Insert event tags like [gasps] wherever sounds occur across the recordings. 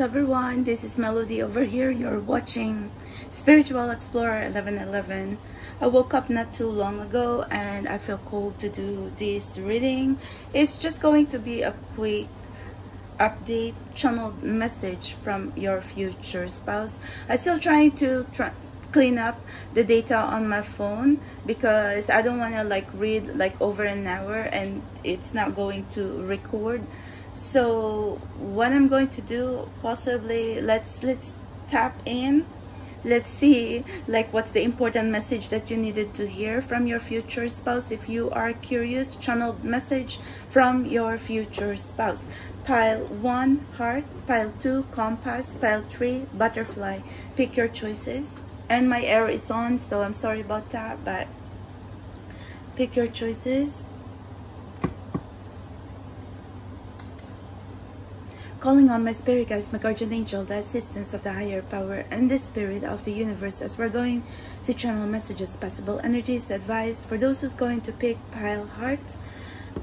Everyone? This is Melody over here. You're watching Spiritual Explorer 1111. I woke up not too long ago and I feel cold to do this reading. It's just going to be a quick update channel message from your future spouse. I'm still trying to try clean up the data on my phone because I don't want to like read like over an hour and it's not going to record so what I'm going to do possibly let's let's tap in. Let's see like what's the important message that you needed to hear from your future spouse if you are curious channel message from your future spouse. Pile one heart. Pile two compass. Pile three butterfly. Pick your choices. And my air is on so i'm sorry about that but pick your choices calling on my spirit guides, my guardian angel, the assistance of the higher power, and the spirit of the universe as we're going to channel messages, possible energies, advice for those who's going to pick pile heart,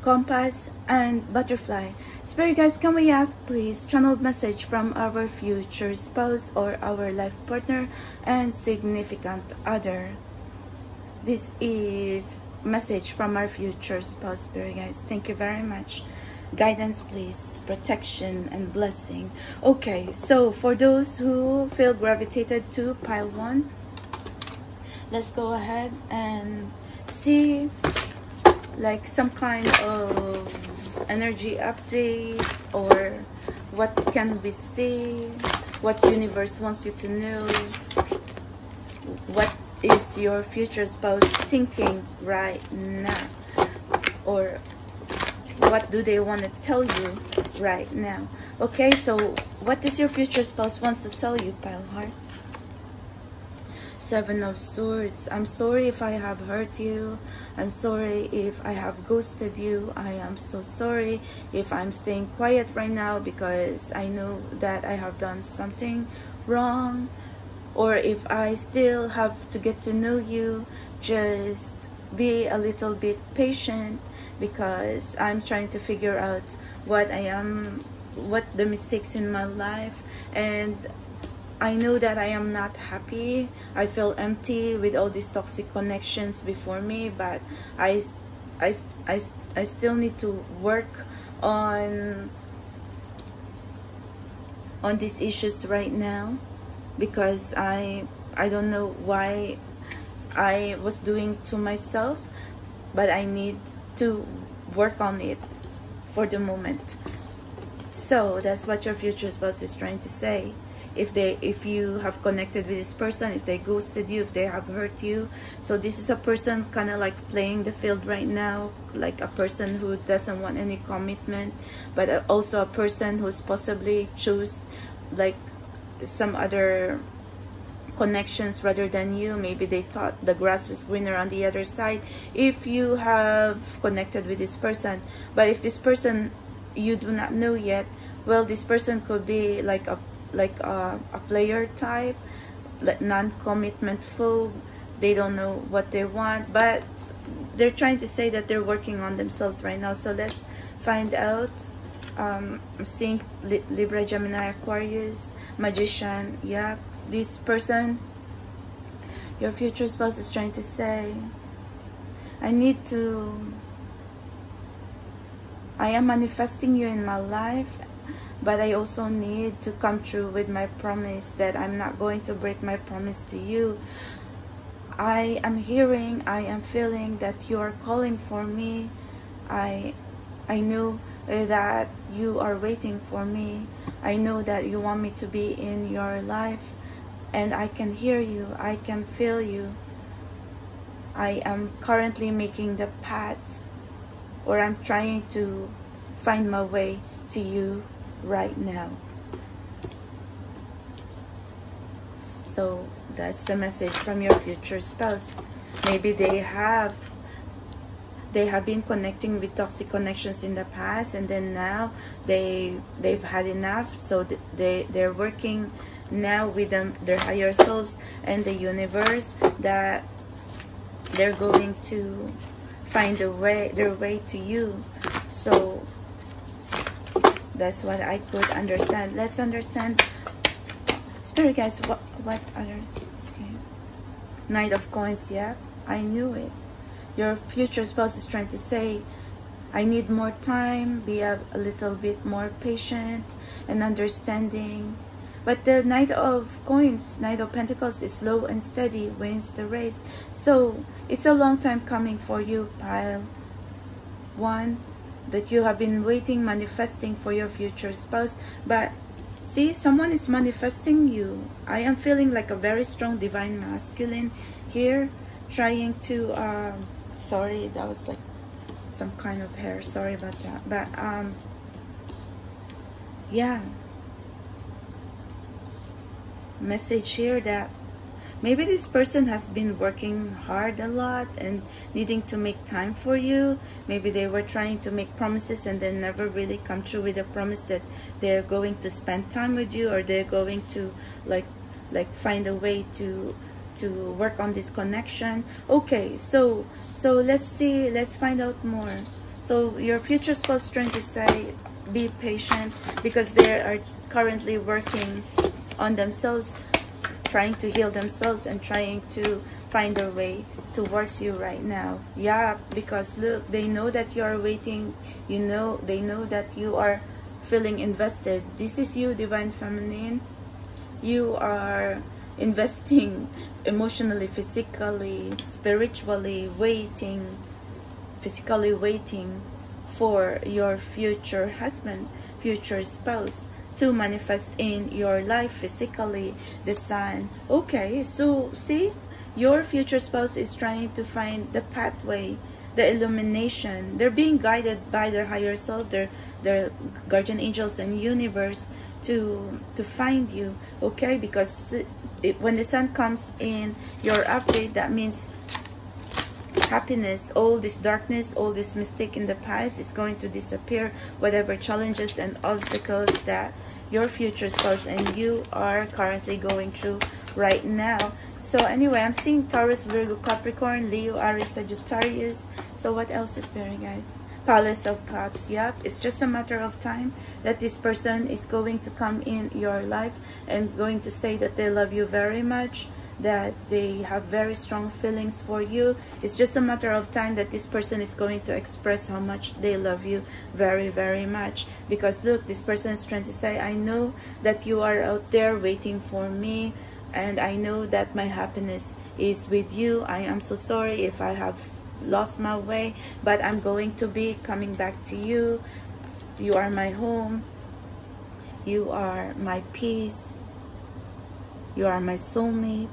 compass, and butterfly. Spirit guides, can we ask please channel message from our future spouse or our life partner and significant other. This is message from our future spouse, spirit guides. Thank you very much guidance please protection and blessing. Okay so for those who feel gravitated to pile one let's go ahead and see like some kind of energy update or what can we see what universe wants you to know what is your future spouse thinking right now or what do they want to tell you right now. Okay so what does your future spouse wants to tell you pile heart seven of swords. I'm sorry if i have hurt you. I'm sorry if i have ghosted you. I am so sorry if i'm staying quiet right now because i know that i have done something wrong. Or if i still have to get to know you just be a little bit patient because I'm trying to figure out what I am, what the mistakes in my life and I know that I am not happy. I feel empty with all these toxic connections before me, but I, I, I, I still need to work on on these issues right now because I I don't know why I was doing to myself but I need to work on it for the moment. So that's what your future spouse is trying to say. If they if you have connected with this person if they ghosted you if they have hurt you. So this is a person kind of like playing the field right now like a person who doesn't want any commitment but also a person who's possibly choose like some other connections rather than you. Maybe they thought the grass was greener on the other side. If you have connected with this person but if this person you do not know yet well this person could be like a like a, a player type like non-commitment foe they don't know what they want but they're trying to say that they're working on themselves right now. So let's find out. Um, I'm seeing Libra, Gemini, Aquarius, Magician, yeah, this person, your future spouse is trying to say, I need to, I am manifesting you in my life, but I also need to come true with my promise that I'm not going to break my promise to you. I am hearing, I am feeling that you are calling for me. I, I know that you are waiting for me. I know that you want me to be in your life and I can hear you, I can feel you. I am currently making the path or I'm trying to find my way to you right now. So that's the message from your future spouse. Maybe they have they have been connecting with toxic connections in the past and then now they they've had enough so they they're working now with them their higher selves and the universe that they're going to find a way their way to you so That's what I could understand. Let's understand. Spirit guys, what, what others? Okay. Knight of Coins, yeah. I knew it. Your future spouse is trying to say, I need more time, be a, a little bit more patient and understanding. But the Knight of Coins, Knight of Pentacles is slow and steady, wins the race. So, it's a long time coming for you, pile. One, that you have been waiting, manifesting for your future spouse. But see, someone is manifesting you. I am feeling like a very strong divine masculine here, trying to, um, sorry, that was like some kind of hair. Sorry about that. But, um, yeah message here that maybe this person has been working hard a lot and needing to make time for you maybe they were trying to make promises and then never really come true with a promise that they're going to spend time with you or they're going to like like find a way to to work on this connection. Okay so so let's see let's find out more. So your future spouse trying to say be patient because they are currently working on themselves trying to heal themselves and trying to find a way towards you right now. Yeah because look they know that you are waiting. You know they know that you are feeling invested. This is you divine feminine. You are investing emotionally physically spiritually waiting physically waiting for your future husband future spouse to manifest in your life physically. The sun. Okay so see your future spouse is trying to find the pathway the illumination. They're being guided by their higher self their their guardian angels and universe to to find you. Okay because it, when the sun comes in your update that means happiness all this darkness all this mistake in the past is going to disappear. Whatever challenges and obstacles that your future spouse and you are currently going through right now. So anyway i'm seeing taurus virgo capricorn leo aries sagittarius. So what else is there guys palace of cups yep it's just a matter of time that this person is going to come in your life and going to say that they love you very much that they have very strong feelings for you. It's just a matter of time that this person is going to express how much they love you very, very much. Because look, this person is trying to say, I know that you are out there waiting for me and I know that my happiness is with you. I am so sorry if I have lost my way, but I'm going to be coming back to you. You are my home. You are my peace. You are my soulmate.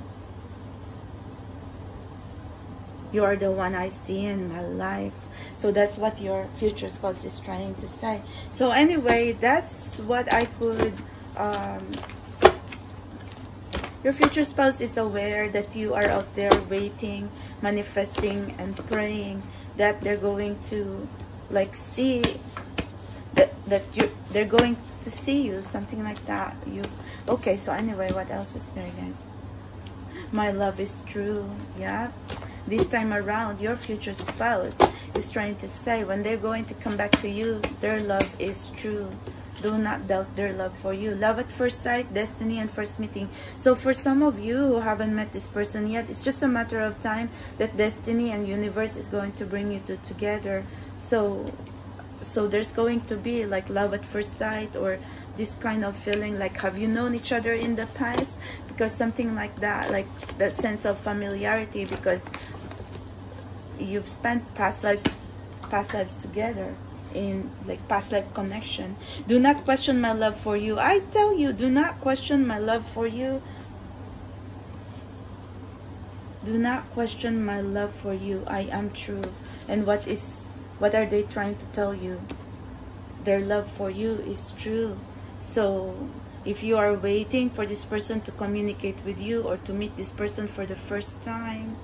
you are the one I see in my life. So that's what your future spouse is trying to say. So anyway, that's what I could... Um, your future spouse is aware that you are out there waiting, manifesting, and praying that they're going to like see that that you they're going to see you something like that. You okay so anyway what else is there guys? My love is true yeah. This time around your future spouse is trying to say when they're going to come back to you their love is true do not doubt their love for you. Love at first sight destiny and first meeting. So for some of you who haven't met this person yet it's just a matter of time that destiny and universe is going to bring you two together. So so there's going to be like love at first sight or this kind of feeling like have you known each other in the past? Because something like that like that sense of familiarity because you've spent past lives past lives together in like past life connection. Do not question my love for you. I tell you do not question my love for you. Do not question my love for you. I am true. And what is what are they trying to tell you? Their love for you is true. So if you are waiting for this person to communicate with you or to meet this person for the first time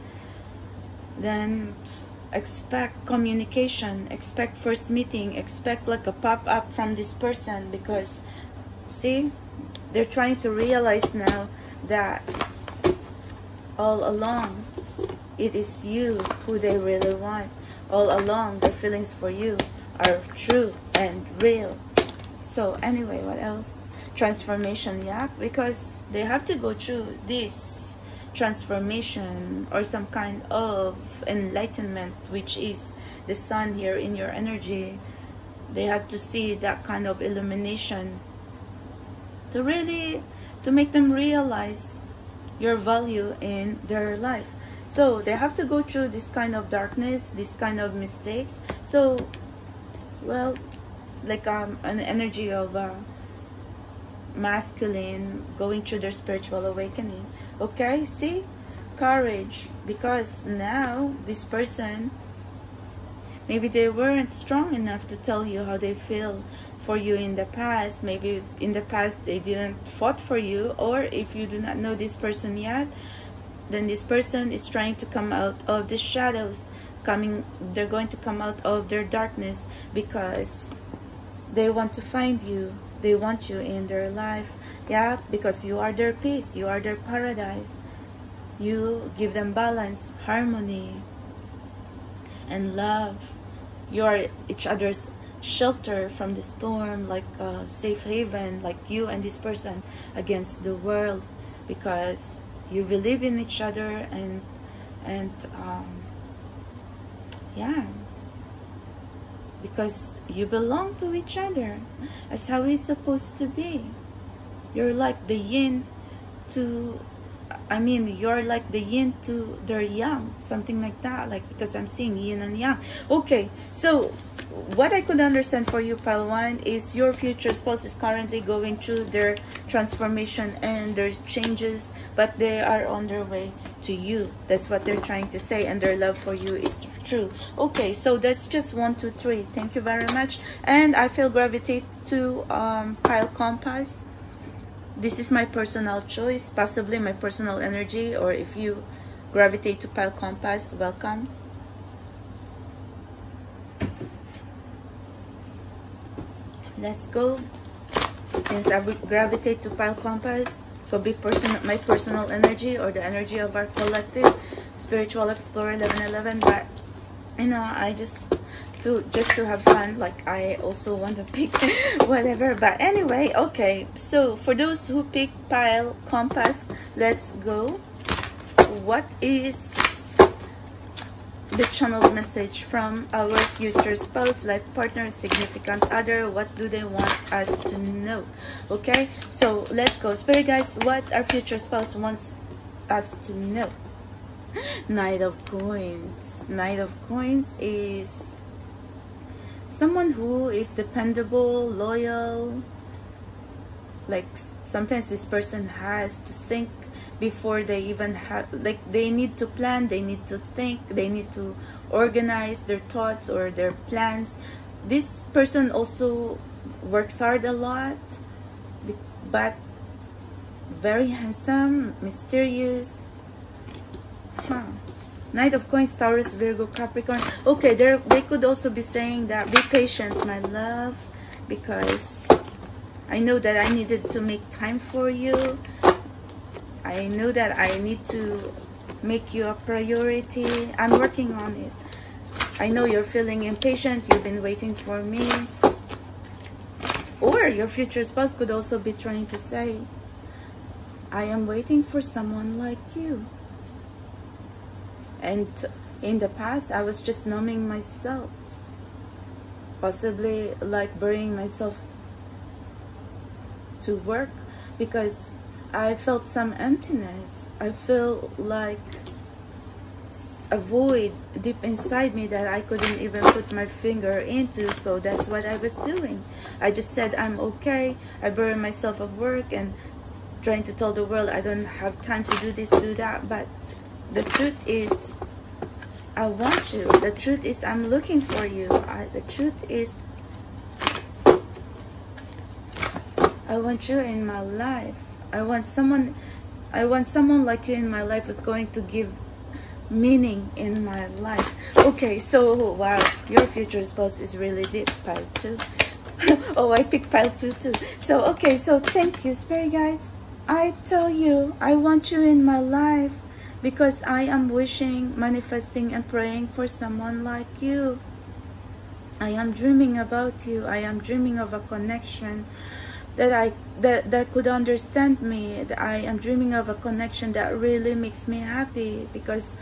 then expect communication expect first meeting expect like a pop-up from this person because see they're trying to realize now that all along it is you who they really want. All along their feelings for you are true and real. So anyway what else? Transformation yeah because they have to go through this transformation or some kind of enlightenment which is the sun here in your energy they have to see that kind of illumination to really to make them realize your value in their life. So they have to go through this kind of darkness this kind of mistakes. So well like um, an energy of uh, masculine going through their spiritual awakening. Okay see? Courage. Because now this person maybe they weren't strong enough to tell you how they feel for you in the past. Maybe in the past they didn't fought for you. Or if you do not know this person yet then this person is trying to come out of the shadows. Coming they're going to come out of their darkness because they want to find you they want you in their life. Yeah because you are their peace you are their paradise. You give them balance harmony and love. You are each other's shelter from the storm like a safe haven like you and this person against the world because you believe in each other and and um, yeah because you belong to each other that's how it's supposed to be you're like the yin to I mean, you're like the yin to their yang, something like that. Like, because I'm seeing yin and yang. Okay, so what I could understand for you, one, is your future spouse is currently going through their transformation and their changes, but they are on their way to you. That's what they're trying to say, and their love for you is true. Okay, so that's just one, two, three. Thank you very much. And I feel gravitate to um, pile compass this is my personal choice possibly my personal energy or if you gravitate to pile compass welcome let's go since i gravitate to pile compass could be person my personal energy or the energy of our collective spiritual explorer 1111 but you know i just to just to have fun like i also want to [laughs] pick whatever but anyway okay so for those who pick pile compass let's go. What is the channel message from our future spouse life partner significant other what do they want us to know? Okay so let's go. Spirit guys what our future spouse wants us to know? [gasps] Knight of coins. Knight of coins is someone who is dependable, loyal. Like sometimes this person has to think before they even have, like they need to plan, they need to think, they need to organize their thoughts or their plans. This person also works hard a lot, but very handsome, mysterious. Huh. Knight of Coins, Taurus, Virgo, Capricorn. Okay, there they could also be saying that be patient, my love, because I know that I needed to make time for you. I know that I need to make you a priority. I'm working on it. I know you're feeling impatient. You've been waiting for me. Or your future spouse could also be trying to say, I am waiting for someone like you and in the past i was just numbing myself possibly like burying myself to work because i felt some emptiness. I feel like a void deep inside me that I couldn't even put my finger into so that's what I was doing. I just said I'm okay. I buried myself at work and trying to tell the world I don't have time to do this do that. But the truth is I want you. The truth is I'm looking for you. I, the truth is I want you in my life I want someone I want someone like you in my life who's going to give meaning in my life okay so wow your future spouse is really deep pile two [laughs] oh I picked pile two too so okay so thank you spirit guys. I tell you I want you in my life because I am wishing, manifesting, and praying for someone like you. I am dreaming about you. I am dreaming of a connection that I that that could understand me. I am dreaming of a connection that really makes me happy because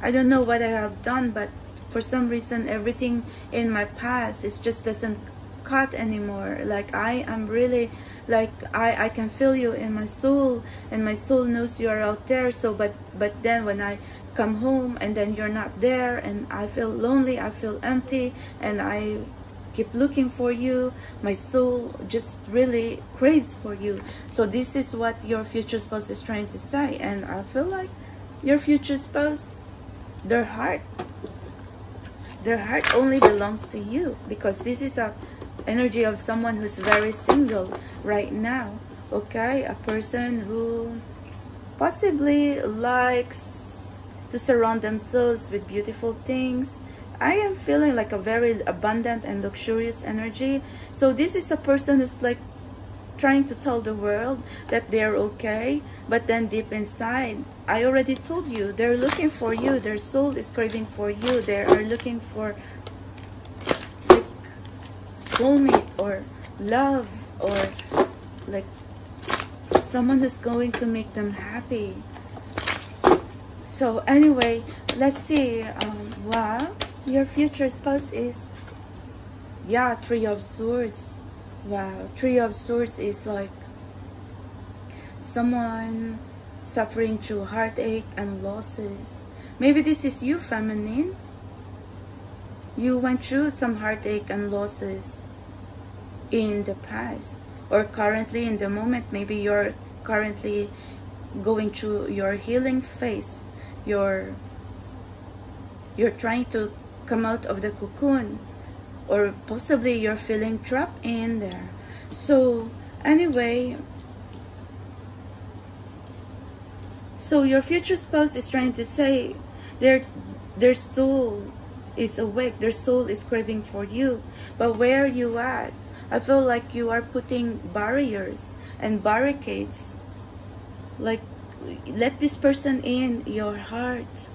I don't know what I have done, but for some reason everything in my past it just doesn't cut anymore. Like I am really like I I can feel you in my soul, and my soul knows you are out there. So but but then when I come home and then you're not there and I feel lonely, I feel empty and I keep looking for you. My soul just really craves for you. So this is what your future spouse is trying to say. And I feel like your future spouse, their heart, their heart only belongs to you because this is a energy of someone who's very single right now. Okay, a person who possibly likes to surround themselves with beautiful things I am feeling like a very abundant and luxurious energy. So this is a person who's like trying to tell the world that they're okay. But then deep inside, I already told you, they're looking for you. Their soul is craving for you. They are looking for like soulmate or love or like someone who's going to make them happy. So anyway, let's see. Um, wow your future spouse is yeah three of swords. Wow three of swords is like someone suffering through heartache and losses. Maybe this is you feminine. You went through some heartache and losses in the past or currently in the moment. Maybe you're currently going through your healing phase. You're you're trying to come out of the cocoon or possibly you're feeling trapped in there. So anyway so your future spouse is trying to say their their soul is awake their soul is craving for you but where are you at? I feel like you are putting barriers and barricades like let this person in your heart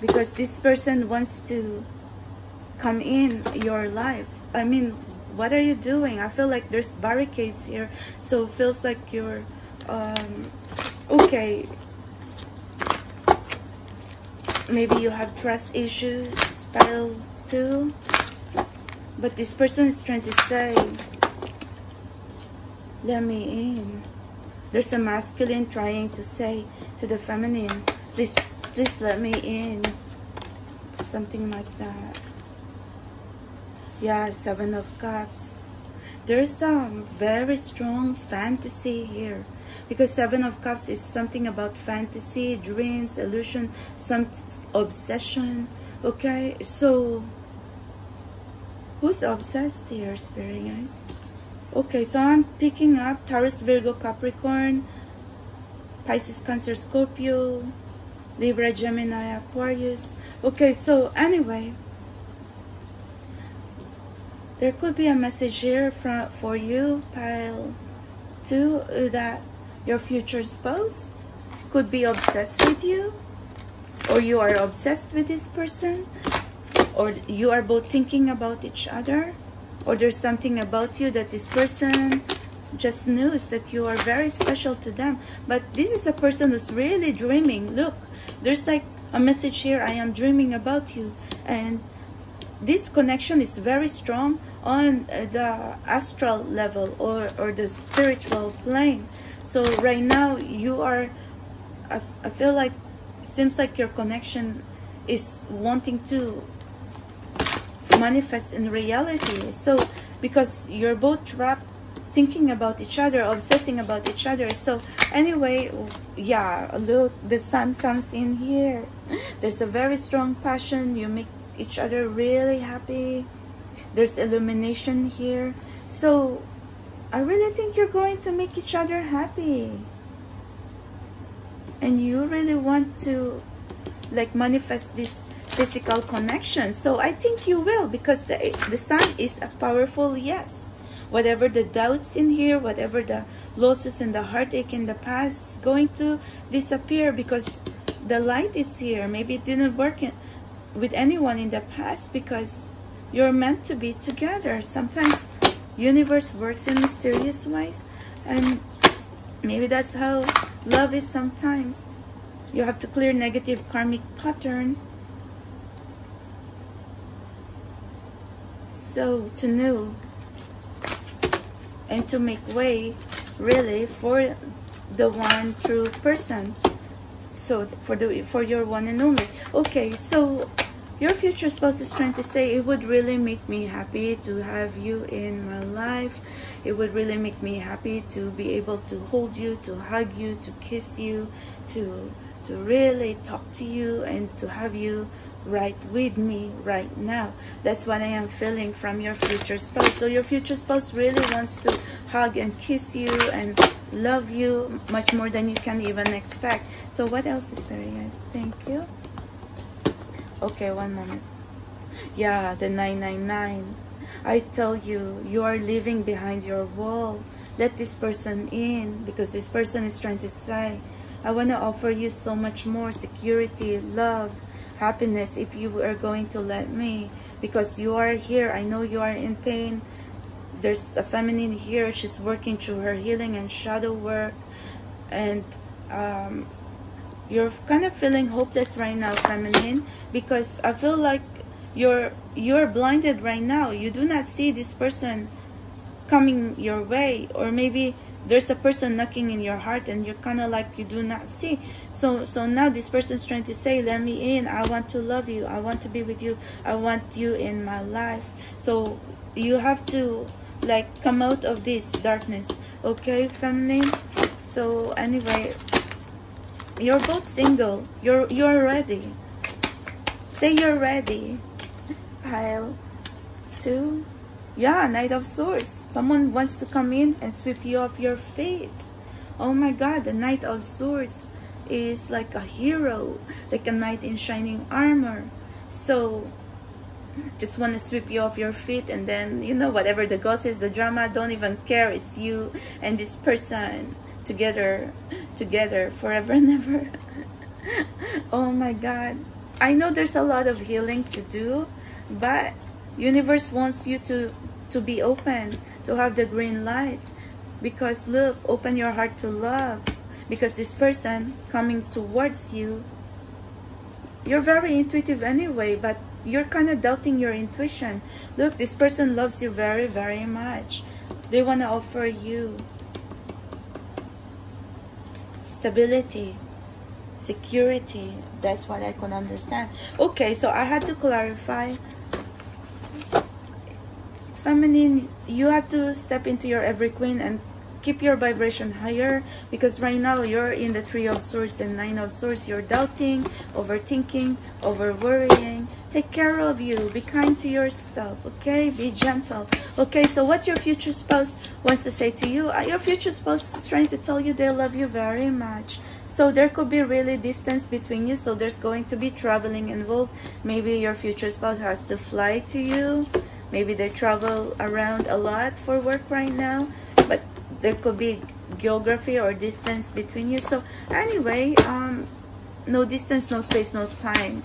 because this person wants to come in your life. I mean what are you doing? I feel like there's barricades here. So it feels like you're um okay. Maybe you have trust issues pile two. But this person is trying to say let me in. There's a masculine trying to say to the feminine please Please let me in. Something like that. Yeah, Seven of Cups. There's some very strong fantasy here. Because Seven of Cups is something about fantasy, dreams, illusion, some obsession. Okay, so who's obsessed here, Spirit guys? Okay, so I'm picking up Taurus, Virgo, Capricorn, Pisces, Cancer, Scorpio, Libra, Gemini, Aquarius. Okay, so anyway, there could be a message here from, for you, pile 2, uh, that your future spouse could be obsessed with you, or you are obsessed with this person, or you are both thinking about each other, or there's something about you that this person just knows that you are very special to them. But this is a person who's really dreaming. Look, there's like a message here i am dreaming about you. And this connection is very strong on uh, the astral level or or the spiritual plane. So right now you are i, I feel like seems like your connection is wanting to manifest in reality. So because you're both trapped thinking about each other obsessing about each other. So anyway yeah look the sun comes in here. There's a very strong passion. You make each other really happy. There's illumination here. So i really think you're going to make each other happy. And you really want to like manifest this physical connection. So i think you will because the the sun is a powerful yes whatever the doubts in here, whatever the losses and the heartache in the past going to disappear because the light is here. Maybe it didn't work in, with anyone in the past because you're meant to be together. Sometimes universe works in mysterious ways and maybe that's how love is sometimes. You have to clear negative karmic pattern. So to know and to make way really for the one true person. So for the for your one and only. Okay so your future spouse is trying to say it would really make me happy to have you in my life. It would really make me happy to be able to hold you to hug you to kiss you to to really talk to you and to have you right with me right now. That's what i am feeling from your future spouse. So your future spouse really wants to hug and kiss you and love you much more than you can even expect. So what else is there guys? Thank you. Okay one moment. Yeah the 999 i tell you you are living behind your wall. Let this person in because this person is trying to say i want to offer you so much more security love happiness if you are going to let me. Because you are here i know you are in pain. There's a feminine here she's working through her healing and shadow work. And um, you're kind of feeling hopeless right now feminine because i feel like you're you're blinded right now. You do not see this person coming your way or maybe there's a person knocking in your heart and you're kind of like you do not see. So so now this person's trying to say let me in. I want to love you. I want to be with you. I want you in my life. So you have to like come out of this darkness. Okay feminine? So anyway you're both single. You're you're ready. Say you're ready. Pile two yeah, Knight of Swords. Someone wants to come in and sweep you off your feet. Oh my God, the Knight of Swords is like a hero, like a knight in shining armor. So, just want to sweep you off your feet and then, you know, whatever the ghost is, the drama, don't even care. It's you and this person together, together forever and ever. [laughs] oh my God. I know there's a lot of healing to do, but universe wants you to to be open to have the green light. Because look open your heart to love. Because this person coming towards you you're very intuitive anyway but you're kind of doubting your intuition. Look this person loves you very very much. They want to offer you stability security. That's what i can understand. Okay so i had to clarify feminine you have to step into your every queen and keep your vibration higher because right now you're in the three of swords and nine of swords. You're doubting overthinking over worrying take care of you. Be kind to yourself okay? Be gentle okay? So what your future spouse wants to say to you uh, your future spouse is trying to tell you they love you very much. So there could be really distance between you. So there's going to be traveling involved. Maybe your future spouse has to fly to you maybe they travel around a lot for work right now but there could be geography or distance between you. So anyway um no distance no space no time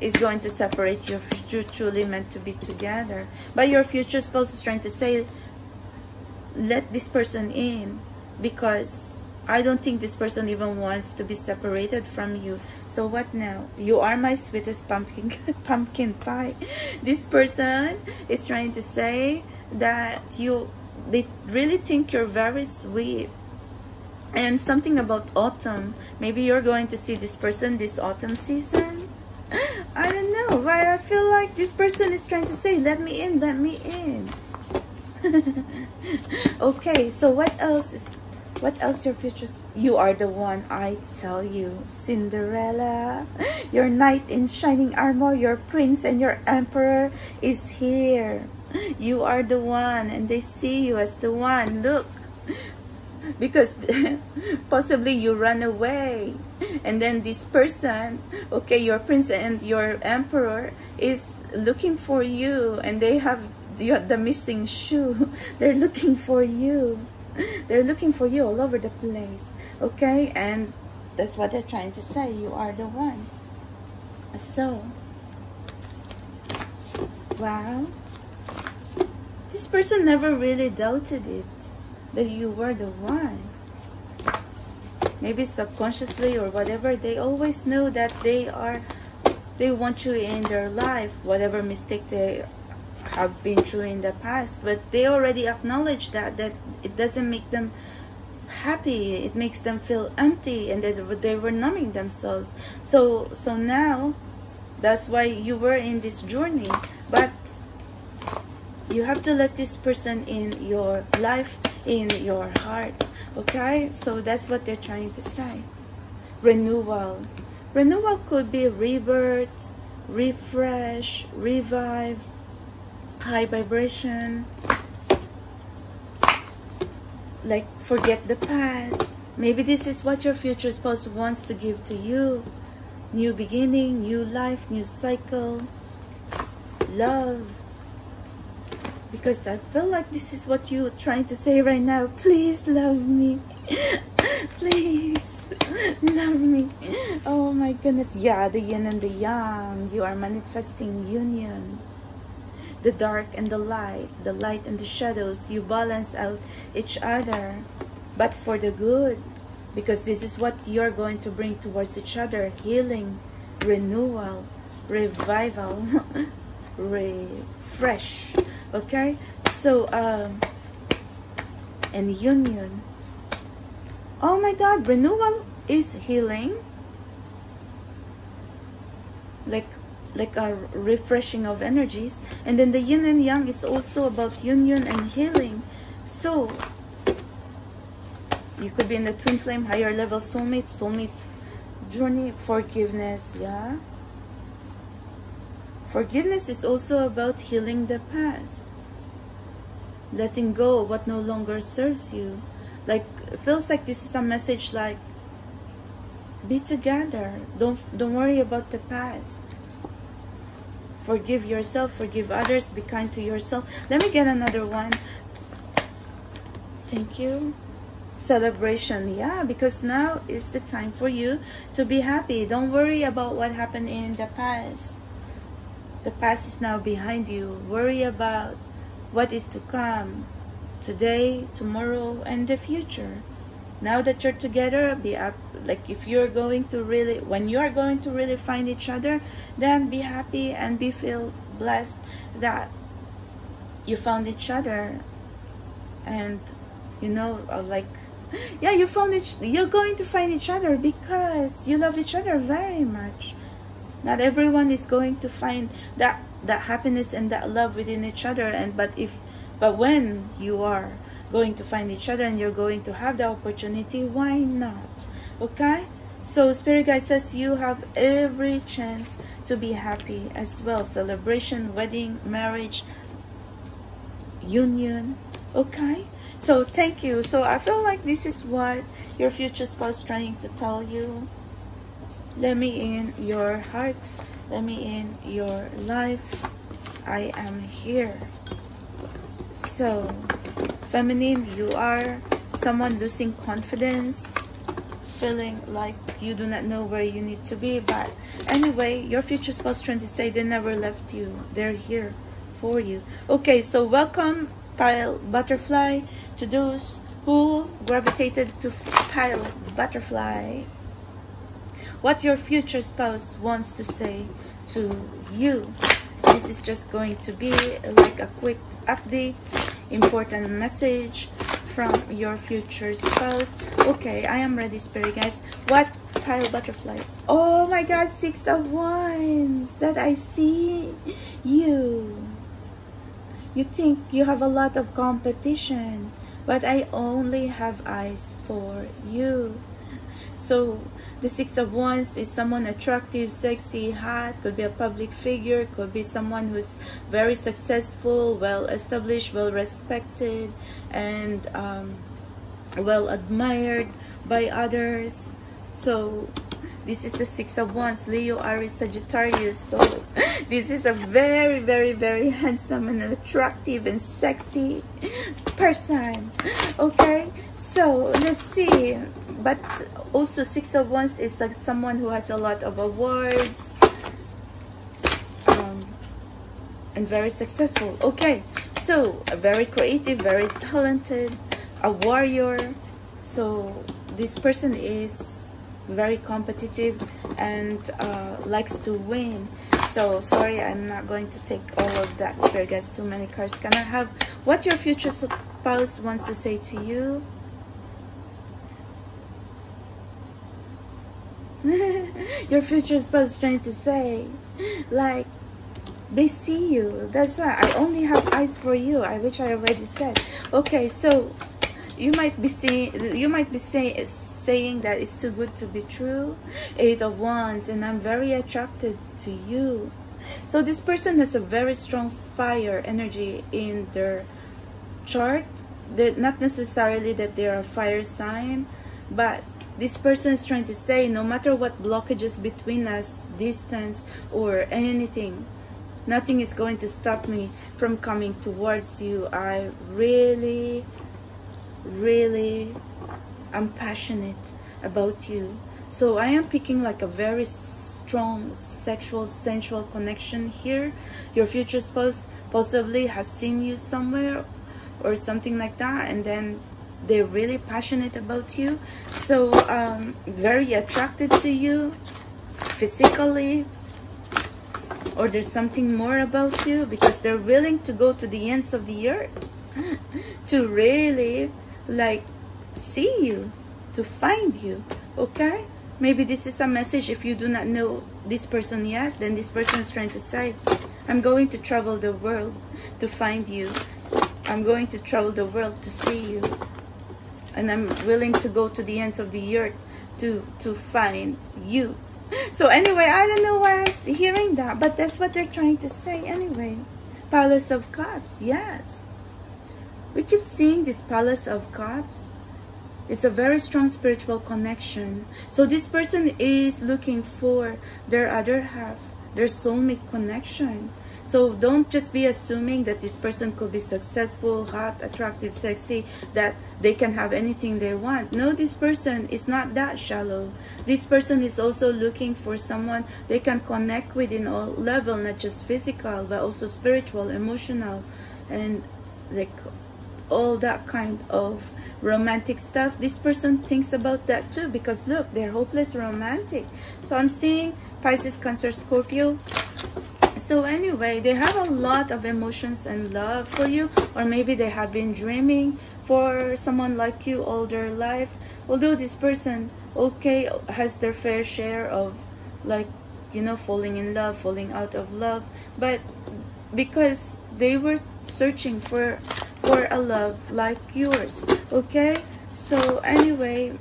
is going to separate you. If you're truly meant to be together. But your future spouse is trying to say let this person in because I don't think this person even wants to be separated from you. So what now? You are my sweetest pumpkin [laughs] pumpkin pie. This person is trying to say that you they really think you're very sweet. And something about autumn. Maybe you're going to see this person this autumn season. I don't know, but I feel like this person is trying to say, let me in, let me in. [laughs] okay, so what else is what else your future? You are the one, I tell you. Cinderella, your knight in shining armor, your prince and your emperor is here. You are the one and they see you as the one. Look, because [laughs] possibly you run away and then this person okay your prince and your emperor is looking for you and they have the, the missing shoe [laughs] they're looking for you [laughs] they're looking for you all over the place okay and that's what they're trying to say you are the one so Wow. This person never really doubted it, that you were the one. Maybe subconsciously or whatever, they always know that they are, they want you in their life, whatever mistake they have been through in the past. But they already acknowledge that, that it doesn't make them happy. It makes them feel empty and that they were numbing themselves. So so now that's why you were in this journey. But you have to let this person in your life in your heart okay? So that's what they're trying to say. Renewal. Renewal could be rebirth refresh revive high vibration. Like forget the past. Maybe this is what your future spouse wants to give to you. New beginning new life new cycle. Love. Because I feel like this is what you're trying to say right now. Please love me. [laughs] Please [laughs] love me. Oh my goodness. Yeah the yin and the yang. You are manifesting union the dark and the light, the light and the shadows. You balance out each other, but for the good, because this is what you're going to bring towards each other, healing, renewal, revival, [laughs] refresh, okay? So, um, and union. Oh my God, renewal is healing. Like like a refreshing of energies. And then the yin and yang is also about union and healing. So you could be in the twin flame higher level soulmate soulmate journey. Forgiveness yeah. Forgiveness is also about healing the past. Letting go what no longer serves you. Like feels like this is a message like be together. Don't don't worry about the past Forgive yourself, forgive others, be kind to yourself. Let me get another one. Thank you. Celebration, yeah, because now is the time for you to be happy. Don't worry about what happened in the past. The past is now behind you. Worry about what is to come today, tomorrow, and the future now that you're together be up like if you're going to really when you are going to really find each other then be happy and be feel blessed that you found each other. And you know uh, like yeah you found each you're going to find each other because you love each other very much. Not everyone is going to find that that happiness and that love within each other and but if but when you are going to find each other and you're going to have the opportunity, why not? Okay? So Spirit Guide says you have every chance to be happy as well. Celebration, wedding, marriage, union. Okay? So thank you. So I feel like this is what your future spouse trying to tell you. Let me in your heart. Let me in your life. I am here. So feminine you are someone losing confidence feeling like you do not know where you need to be but anyway your future spouse trying to say they never left you they're here for you. Okay so welcome pile butterfly to those who gravitated to pile butterfly. What your future spouse wants to say to you. This is just going to be like a quick update important message from your future spouse. Okay i am ready spirit guys what pile butterfly? Oh my god six of wands that i see you. You think you have a lot of competition but i only have eyes for you. So the Six of Wands is someone attractive, sexy, hot, could be a public figure, could be someone who's very successful, well established, well respected, and um, well admired by others. So this is the Six of Wands, Leo, Aries, Sagittarius. So [laughs] this is a very, very, very handsome and attractive and sexy person. Okay, so let's see but also six of wands is like someone who has a lot of awards um, and very successful. Okay so very creative very talented a warrior. So this person is very competitive and uh, likes to win. So sorry i'm not going to take all of that spirit guys too many cards. Can i have what your future spouse wants to say to you [laughs] your future spouse trying to say like they see you. That's why i only have eyes for you i which i already said. Okay so you might be seeing you might be saying saying that it's too good to be true. Eight of wands and i'm very attracted to you. So this person has a very strong fire energy in their chart. They're not necessarily that they're a fire sign but this person is trying to say no matter what blockages between us distance or anything nothing is going to stop me from coming towards you. I really really i'm passionate about you. So i am picking like a very strong sexual sensual connection here. Your future spouse possibly has seen you somewhere or something like that and then they're really passionate about you. So um, very attracted to you physically. Or there's something more about you because they're willing to go to the ends of the earth [laughs] to really like see you to find you okay? Maybe this is a message if you do not know this person yet then this person is trying to say i'm going to travel the world to find you. I'm going to travel the world to see you and I'm willing to go to the ends of the earth to to find you. So anyway, I don't know why I'm hearing that, but that's what they're trying to say anyway. Palace of Cups, yes. We keep seeing this Palace of Cups. It's a very strong spiritual connection. So this person is looking for their other half, their soulmate connection. So don't just be assuming that this person could be successful, hot, attractive, sexy, that they can have anything they want. No, this person is not that shallow. This person is also looking for someone they can connect with in all level, not just physical, but also spiritual, emotional, and like all that kind of romantic stuff this person thinks about that too because look they're hopeless romantic so i'm seeing pisces cancer scorpio so anyway they have a lot of emotions and love for you or maybe they have been dreaming for someone like you all their life. Although this person okay has their fair share of like you know falling in love falling out of love but because they were searching for for a love like yours okay? So anyway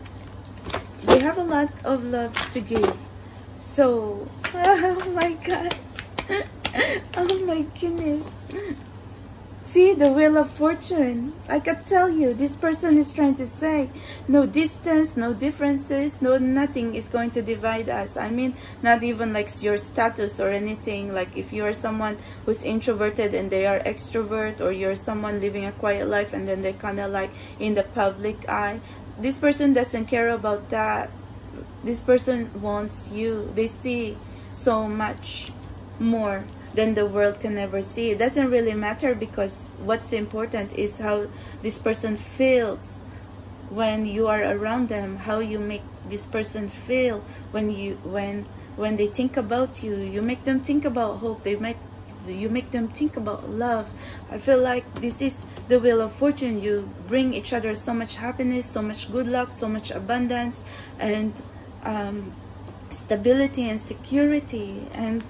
they have a lot of love to give. So [laughs] oh my god [laughs] oh my goodness. See, the wheel of fortune. I can tell you, this person is trying to say, no distance, no differences, no nothing is going to divide us. I mean, not even like your status or anything. Like if you are someone who's introverted and they are extrovert, or you're someone living a quiet life and then they kind of like in the public eye. This person doesn't care about that. This person wants you. They see so much more than the world can ever see. It doesn't really matter because what's important is how this person feels when you are around them, how you make this person feel when you when when they think about you. You make them think about hope. They make you make them think about love. I feel like this is the wheel of fortune. You bring each other so much happiness, so much good luck, so much abundance, and um, stability and security and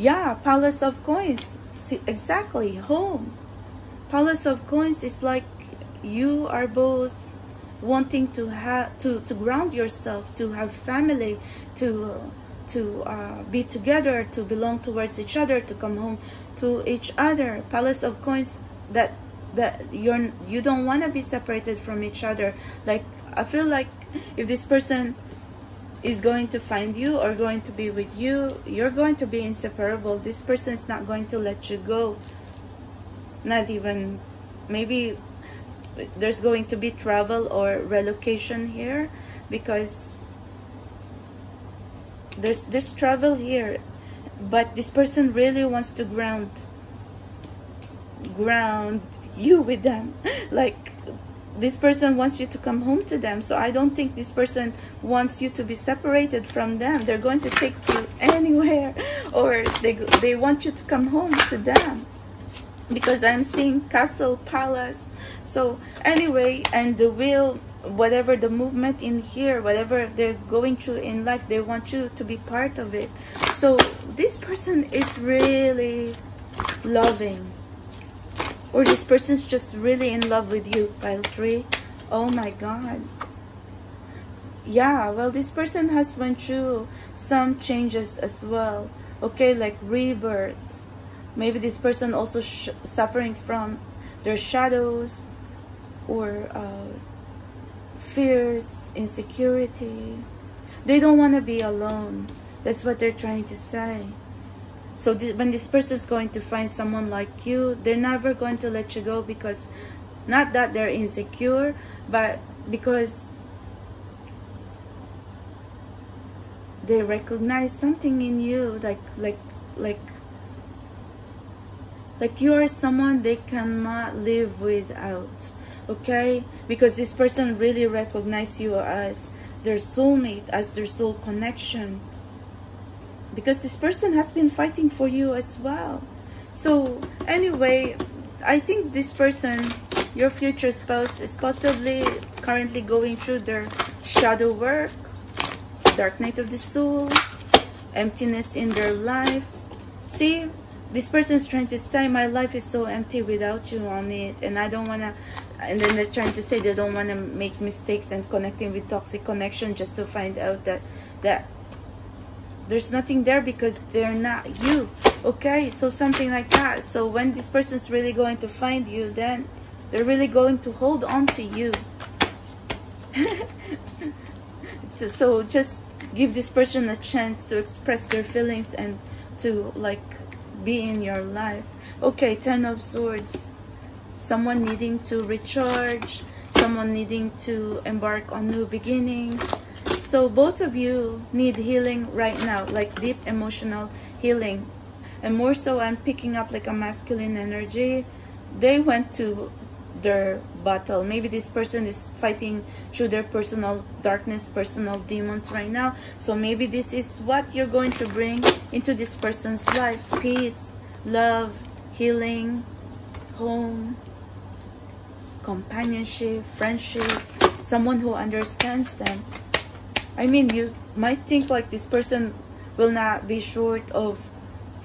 yeah, Palace of Coins. Exactly, home. Palace of Coins is like you are both wanting to have to to ground yourself, to have family, to to uh, be together, to belong towards each other, to come home to each other. Palace of Coins that that you're you don't want to be separated from each other. Like I feel like if this person is going to find you or going to be with you, you're going to be inseparable. This person is not going to let you go. Not even, maybe there's going to be travel or relocation here because there's there's travel here but this person really wants to ground ground you with them [laughs] like this person wants you to come home to them. So i don't think this person wants you to be separated from them. They're going to take you [laughs] anywhere or they they want you to come home to them. Because i'm seeing castle palace. So anyway and the will whatever the movement in here whatever they're going through in life they want you to be part of it. So this person is really loving or this person's just really in love with you pile three. Oh my god. Yeah well this person has went through some changes as well. Okay like rebirth. Maybe this person also suffering from their shadows or uh, fears insecurity. They don't want to be alone. That's what they're trying to say so th when this person is going to find someone like you, they're never going to let you go because not that they're insecure, but because they recognize something in you like like like like you are someone they cannot live without okay? Because this person really recognizes you as their soulmate as their soul connection because this person has been fighting for you as well. So anyway i think this person your future spouse is possibly currently going through their shadow work dark night of the soul emptiness in their life. See this person is trying to say my life is so empty without you on it and i don't want to and then they're trying to say they don't want to make mistakes and connecting with toxic connection just to find out that that there's nothing there because they're not you okay? So something like that. So when this person's really going to find you then they're really going to hold on to you. [laughs] So, so just give this person a chance to express their feelings and to like be in your life. Okay ten of swords. Someone needing to recharge someone needing to embark on new beginnings so both of you need healing right now, like deep emotional healing. And more so, I'm picking up like a masculine energy. They went to their battle. Maybe this person is fighting through their personal darkness, personal demons right now. So maybe this is what you're going to bring into this person's life. Peace, love, healing, home, companionship, friendship, someone who understands them. I mean, you might think like this person will not be short of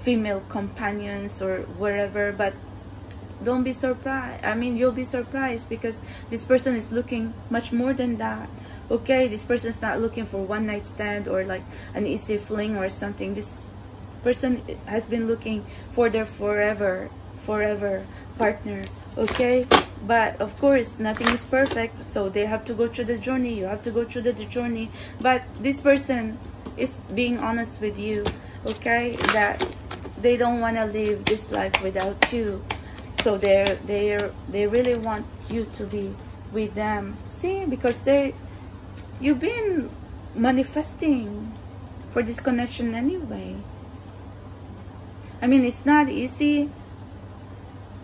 female companions or wherever, but don't be surprised. I mean, you'll be surprised because this person is looking much more than that. Okay, this person is not looking for one night stand or like an easy fling or something. This person has been looking for their forever, forever partner. Okay, but of course nothing is perfect so they have to go through the journey you have to go through the, the journey. But this person is being honest with you okay? That they don't want to live this life without you. So they're they're they really want you to be with them. See because they you've been manifesting for this connection anyway. I mean it's not easy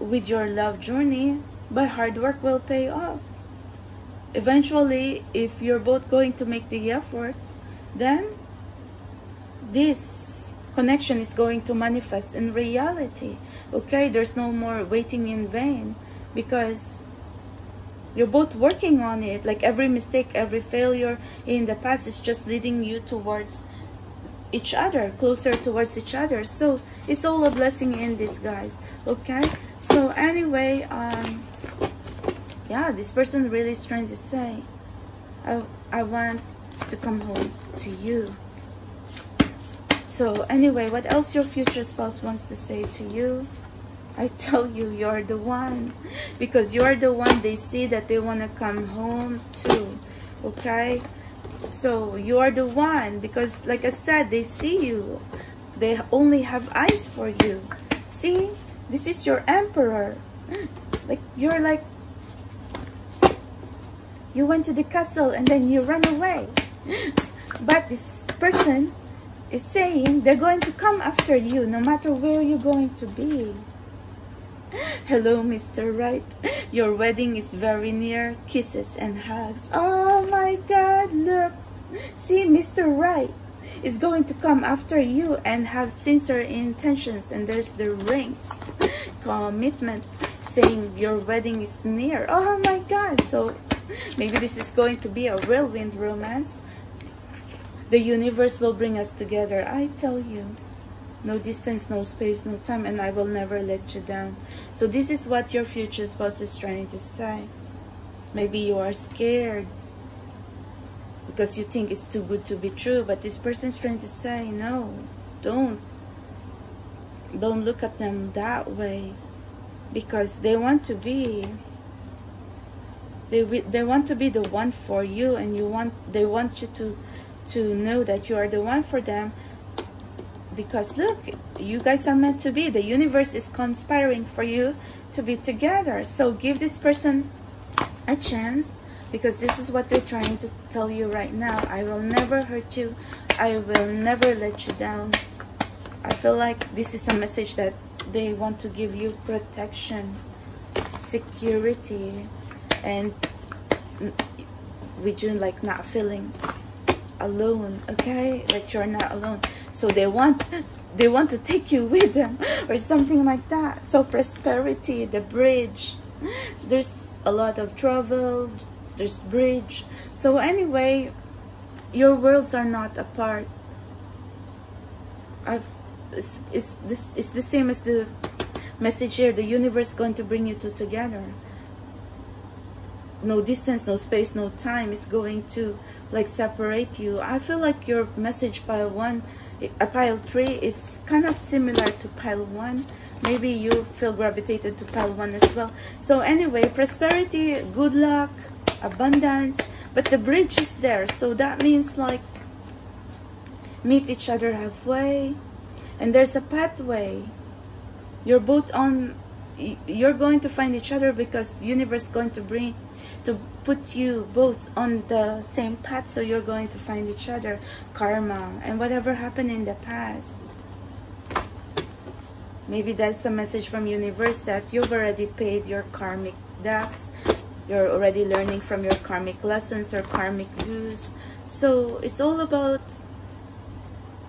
with your love journey but hard work will pay off. Eventually, if you're both going to make the effort, then this connection is going to manifest in reality. Okay, there's no more waiting in vain because you're both working on it. Like every mistake, every failure in the past is just leading you towards each other, closer towards each other. So it's all a blessing in disguise. Okay, so anyway, um, yeah, this person really is trying to say, I, I want to come home to you. So anyway, what else your future spouse wants to say to you? I tell you, you're the one. Because you're the one they see that they want to come home to. Okay? So you are the one. Because like I said, they see you. They only have eyes for you. See? This is your emperor. Mm. Like, you're like you went to the castle and then you run away. Mm. But this person is saying they're going to come after you no matter where you're going to be. [gasps] Hello, Mr. Right. Your wedding is very near. Kisses and hugs. Oh my God, look. See, Mr. Right is going to come after you and have sincere intentions. And there's the rings. [laughs] Commitment saying your wedding is near. Oh my God. So maybe this is going to be a whirlwind romance. The universe will bring us together. I tell you. No distance, no space, no time, and I will never let you down. So this is what your future spouse is trying to say. Maybe you are scared because you think it's too good to be true, but this person is trying to say, no, don't. Don't look at them that way. Because they want to be they they want to be the one for you and you want they want you to to know that you are the one for them. Because look you guys are meant to be. The universe is conspiring for you to be together. So give this person a chance because this is what they're trying to tell you right now. I will never hurt you. I will never let you down. I feel like this is a message that they want to give you protection security and with you like not feeling alone okay? That you're not alone. So they want they want to take you with them [laughs] or something like that. So prosperity the bridge. There's a lot of travel there's bridge. So anyway your worlds are not apart. I've it's, it's this it's the same as the message here. The universe going to bring you two together. No distance no space no time is going to like separate you. I feel like your message pile one a pile three is kind of similar to pile one. Maybe you feel gravitated to pile one as well. So anyway prosperity good luck abundance but the bridge is there. So that means like meet each other halfway. And there's a pathway. You're both on you're going to find each other because the universe is going to bring to put you both on the same path. So you're going to find each other karma and whatever happened in the past. Maybe that's a message from universe that you've already paid your karmic debts you're already learning from your karmic lessons or karmic dues so it's all about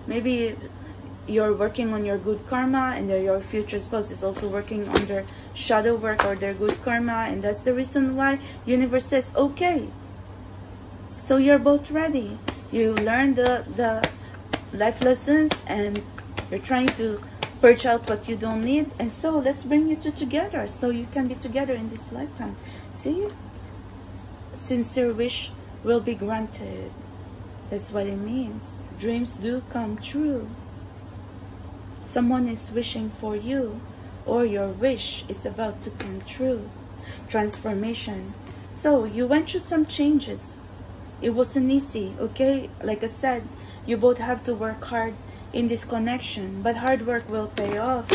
maybe you're working on your good karma and your future spouse is also working on their shadow work or their good karma and that's the reason why universe says okay so you're both ready. You learn the the life lessons and you're trying to purge out what you don't need and so let's bring you two together so you can be together in this lifetime see sincere wish will be granted that's what it means dreams do come true someone is wishing for you or your wish is about to come true. Transformation. So you went through some changes. It wasn't easy, okay? Like I said, you both have to work hard in this connection, but hard work will pay off.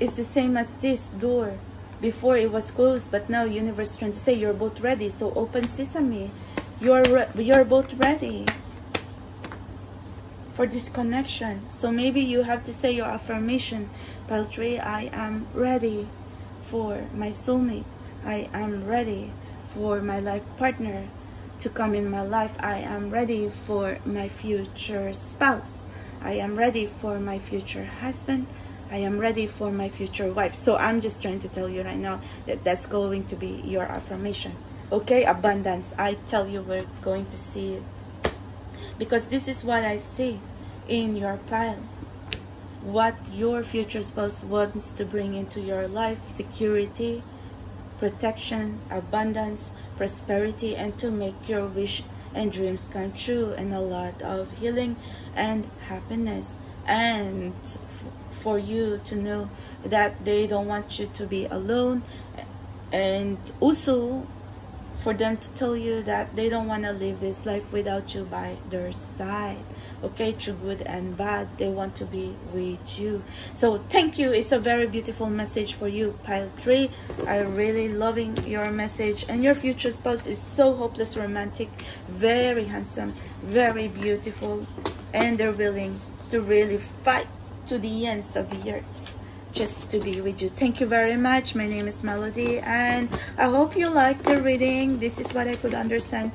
It's the same as this door. Before it was closed, but now universe trying to say you're both ready. So open sesame. You're you're both ready for this connection. So maybe you have to say your affirmation. Paltry, I am ready for my soulmate. I am ready for my life partner to come in my life. I am ready for my future spouse. I am ready for my future husband. I am ready for my future wife. So I'm just trying to tell you right now that that's going to be your affirmation. Okay, abundance. I tell you we're going to see it because this is what I see in your pile what your future spouse wants to bring into your life security protection abundance prosperity and to make your wish and dreams come true and a lot of healing and happiness. And for you to know that they don't want you to be alone. And also for them to tell you that they don't want to live this life without you by their side okay through good and bad they want to be with you. So thank you. It's a very beautiful message for you pile three. I really loving your message. And your future spouse is so hopeless romantic very handsome very beautiful and they're willing to really fight to the ends of the earth just to be with you. Thank you very much. My name is melody and i hope you like the reading. This is what i could understand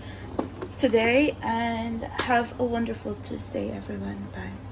today and have a wonderful tuesday everyone. Bye